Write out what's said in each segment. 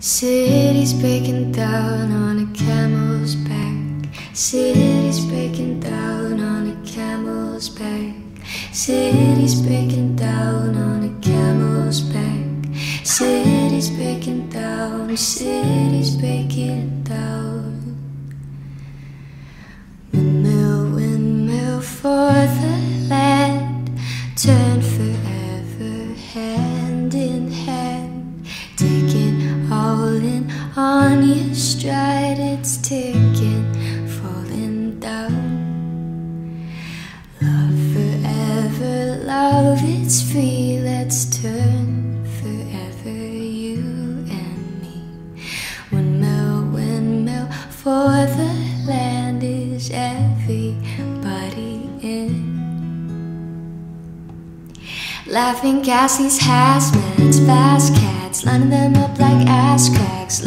Cities breaking down on a camel's back. Cities breaking down on a camel's back. Cities breaking down on a camel's back. Cities breaking down. Cities breaking down. Windmill, windmill for the land. Turn forever hand in hand. On your stride. It's ticking, falling down. Love forever, love it's free. Let's turn forever, you and me. Windmill, windmill for the land. Is everybody in? Laughing gas, these hazmats, fast cats, lining them up like ass cracks.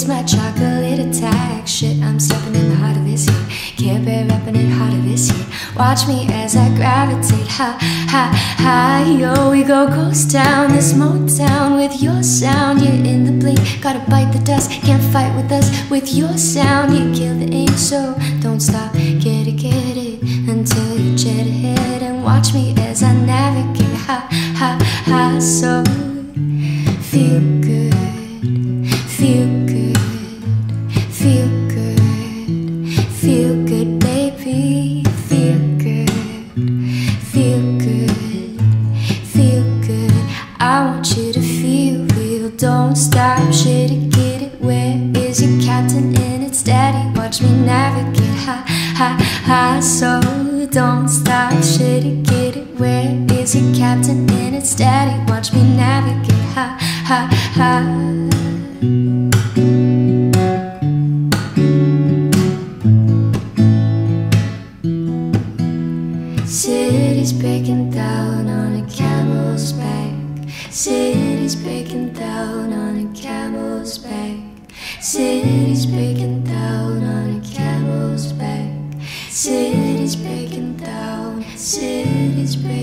It's my chocolate attack. Shit, I'm stepping in the heart of this heat. Care Bear rapping it harder this year. Watch me as I gravitate. Ha, ha, ha, yo, we go ghost town. This Motown with your sound. You're in the blink, gotta bite the dust. Can't fight with us with your sound. You kill the ink, so don't stop. Get it, get it until you jet ahead and watch me as I navigate. Ha, ha, ha, so feel good, I want you to feel real, don't stop, shit it, get it. Where is your captain and its daddy? Watch me navigate, high, high, ha, so don't stop, shit it, get it. Where is your captain and its daddy? Watch me navigate, high, ha, ha. City's breaking down on a camel's back. City's breaking down. City's breaking